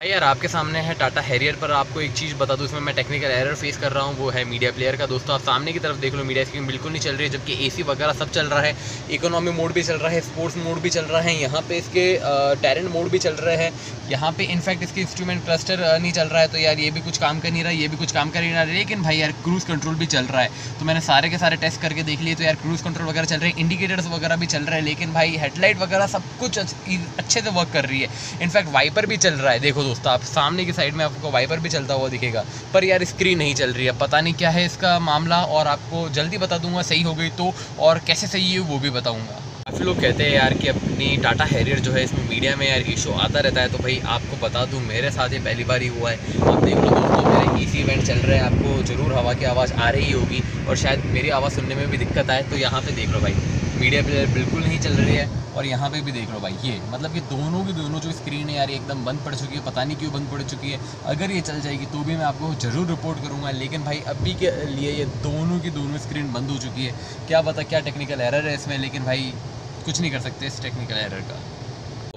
यार, आपके सामने है टाटा हैरियर पर आपको एक चीज़ बता दूँ, इसमें मैं टेक्निकल एरर फेस कर रहा हूँ, वो है मीडिया प्लेयर का। दोस्तों, आप सामने की तरफ़ देख लो मीडिया स्क्रीन बिल्कुल नहीं चल रही है, जबकि एसी वगैरह सब चल रहा है इकोनॉमी मोड भी चल रहा है स्पोर्ट्स मोड भी चल रहा है, यहाँ पे इसके टेरेंट मोड भी चल रहे हैं, यहाँ पे इनफैक्ट इसके इंस्ट्रूमेंट क्लस्टर नहीं चल रहा है तो यार ये भी कुछ काम कर नहीं रहा है ये भी कुछ काम कर नहीं रहा है लेकिन भाई यार क्रूज़ कंट्रोल भी चल रहा है। तो मैंने सारे के सारे टेस्ट करके देख लिए तो यार क्रूज़ कंट्रोल वगैरह चल रहे हैं इंडिकेटर्स वगैरह भी चल रहे हैं, लेकिन भाई हेडलाइट वगैरह सब कुछ अच्छे से वर्क कर रही है। इनफैक्ट वाइपर भी चल रहा है, देखो दोस्तों, आप सामने की साइड में आपको वाइपर भी चलता हुआ दिखेगा। पर यार स्क्रीन नहीं चल रही है। पता नहीं क्या है इसका मामला और आपको जल्दी बता दूँगा, सही हो गई तो और कैसे सही है, वो भी बताऊँगा। काफ़ी लोग कहते हैं यार कि अपनी टाटा हैरियर जो है इसमें मीडिया में यार इशू आता रहता है। तो भाई, आपको बता दूँ, मेरे साथ ये पहली बार ही हुआ है। आप देख लो दोस्तों, मेरे सी इवेंट चल रहे हैं। आपको ज़रूर हवा की आवाज़ आ रही होगी और शायद मेरी आवाज़ सुनने में भी दिक्कत आए तो यहाँ पर देख लो भाई। मीडिया प्लेयर बिल्कुल नहीं चल रही है और यहाँ पे भी देख लो भाई, ये मतलब कि दोनों की दोनों जो स्क्रीन है यार एकदम बंद पड़ चुकी है, पता नहीं क्यों बंद पड़ चुकी है। अगर ये चल जाएगी तो भी मैं आपको ज़रूर रिपोर्ट करूँगा, लेकिन भाई अभी के लिए ये दोनों की दोनों स्क्रीन बंद हो चुकी है। क्या पता क्या टेक्निकल एरर है इसमें, लेकिन भाई कुछ नहीं कर सकते इस टेक्निकल एरर का।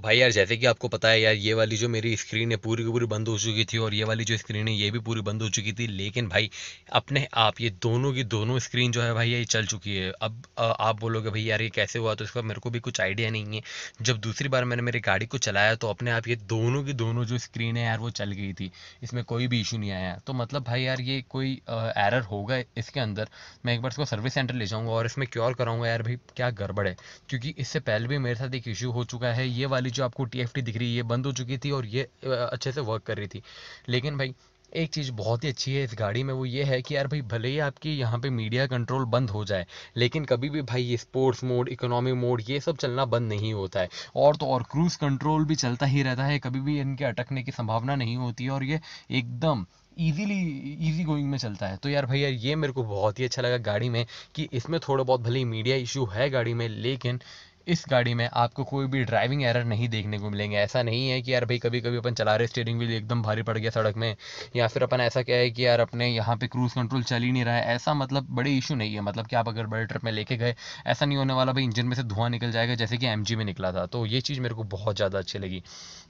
भाई यार, जैसे कि आपको पता है यार, ये वाली जो मेरी स्क्रीन है, पूरी की पूरी बंद हो चुकी थी और ये वाली जो स्क्रीन है, ये भी पूरी बंद हो चुकी थी। लेकिन भाई, अपने आप, ये दोनों की दोनों स्क्रीन जो है भाई, ये चल चुकी है। अब आप बोलोगे, भाई यार, ये कैसे हुआ? तो इसका मेरे को भी कुछ आइडिया नहीं है। जब दूसरी बार मैंने मेरी गाड़ी को चलाया तो अपने आप ये दोनों की दोनों जो स्क्रीन है यार, वो चल गई थी। इसमें कोई भी इशू नहीं आया। तो मतलब भाई यार, ये कोई एरर होगा इसके अंदर। मैं एक बार इसको सर्विस सेंटर ले जाऊँगा और इसमें क्योर कराऊँगा, यार भाई, क्या गड़बड़ है? क्योंकि इससे पहले भी मेरे साथ एक इशू हो चुका है। ये वाली जो आपको टीएफटी दिख रही है, ये बंद हो चुकी थी और ये अच्छे से वर्क कर रही थी। लेकिन भाई, एक चीज़ बहुत ही अच्छी है इस गाड़ी में, वो ये है कि यार भाई, भले ही आपकी यहाँ पे मीडिया कंट्रोल बंद हो जाए, लेकिन कभी भी भाई ये स्पोर्ट्स मोड इकोनॉमी मोड ये सब चलना बंद नहीं होता है। और तो और क्रूज़ कंट्रोल भी चलता ही रहता है, कभी भी इनके अटकने की संभावना नहीं होती है और ये एकदम ईजीली ईजी गोइंग में चलता है। तो यार भाई, यार ये मेरे को बहुत ही अच्छा लगा गाड़ी में कि इसमें थोड़ा बहुत भले ही मीडिया इशू है गाड़ी में, लेकिन इस गाड़ी में आपको कोई भी ड्राइविंग एरर नहीं देखने को मिलेंगे। ऐसा नहीं है कि यार भाई कभी कभी अपन चला रहे स्टेयरिंग व्हील एकदम भारी पड़ गया सड़क में, या फिर अपन ऐसा क्या है कि यार अपने यहाँ पे क्रूज़ कंट्रोल चल ही नहीं रहा है। ऐसा मतलब बड़े इशू नहीं है। मतलब कि आप अगर बड़े ट्रिप में लेके गए, ऐसा नहीं होने वाला भाई इंजन में से धुआँ निकल जाएगा जैसे कि एमजी में निकला था। तो ये चीज़ मेरे को बहुत ज़्यादा अच्छी लगी।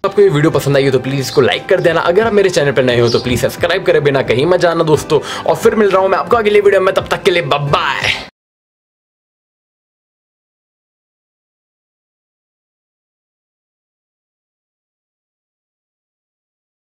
आपको ये वीडियो पसंद आई हो तो प्लीज़ इसको लाइक कर देना। अगर आप मेरे चैनल पर नए हो तो प्लीज़ सब्सक्राइब करें बिना कहीं मत जाना दोस्तों। और फिर मिल रहा हूँ मैं आपको अगले वीडियो में। तब तक के लिए बाय